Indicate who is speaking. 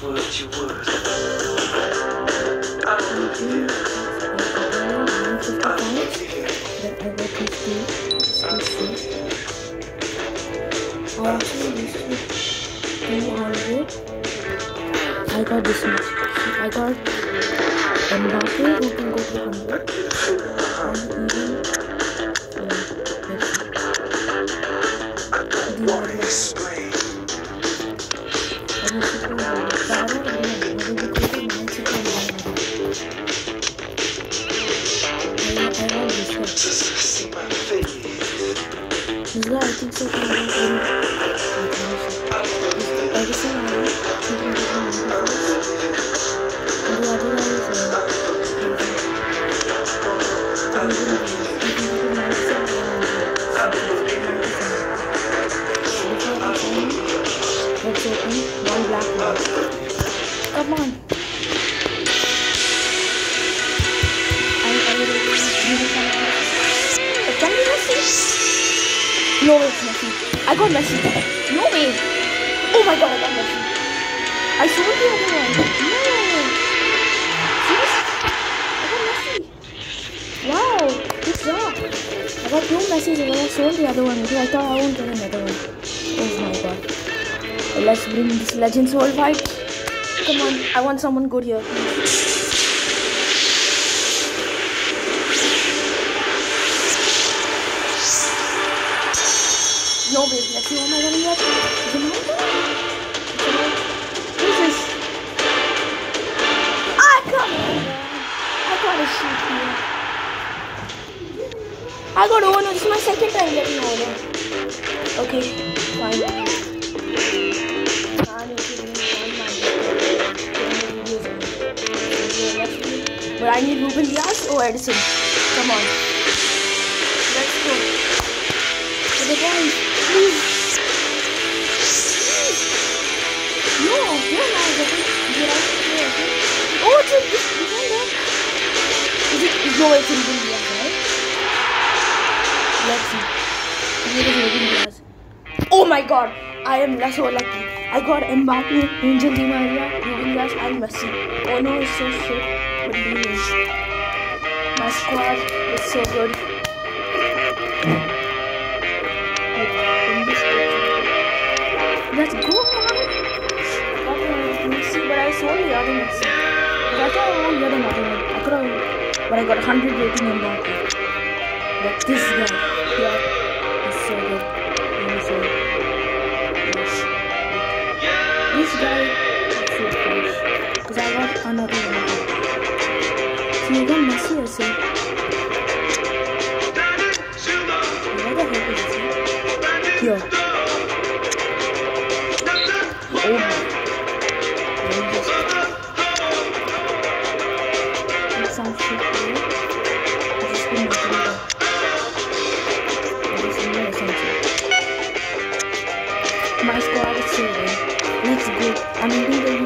Speaker 1: what you were. I
Speaker 2: 150
Speaker 1: I
Speaker 2: I got. This two. I actually used to 200. I got this much. See, I got Mbappe who can go to 100. And even yeah. The
Speaker 1: Wanna
Speaker 2: I sign, let's open one black one. Come on. No it's Messi. I got Messi. No way. Oh my god, I got Messi. I sold the other one. No. Seriously? I got Messi. Wow, good job. I got two Messis and I sold the other one I thought I won't get another one. Oh my god. Let's bring this Legends Worldwide. Come on, I want someone good here. I gonna get. Is it my? Who is this? Ah, come. I gotta shoot you. I got Ono. This is my second time getting Ono. Okay, fine. One. But I need Ruben Dias or Ederson. Come on. Let's go. The point. Oh, right? Let's see. Oh my god, I am so lucky. I got Mbappe, Angel Di Maria, Ruben Dias, and Messi. Oh no, it's so shit. But he is. My squad is so good. Let's go, man. The Messi, but I sold the other Messi. But oh, I thought I won't get another one. I could have, but I got 100 rating in Mbappe. But this guy, yeah, is so good. Let me you. Yes. This guy. Because I got another one. So you got Messi or so? Sounds shit, right? I just no essential. My squad is good. Let's. I'm in the